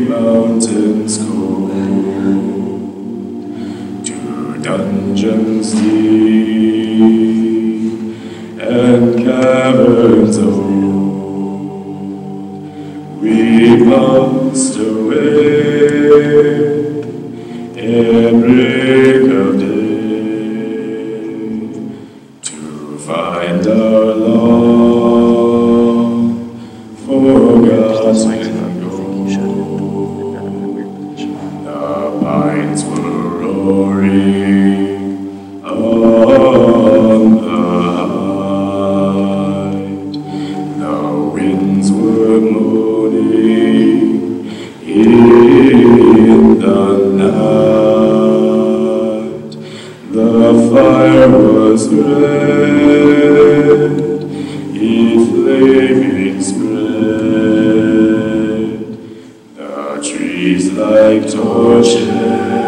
mountains cold, to dungeons deep and caverns old. We must in break of day The winds were moaning in the night. The fire was red, it flaming spread. The trees like torches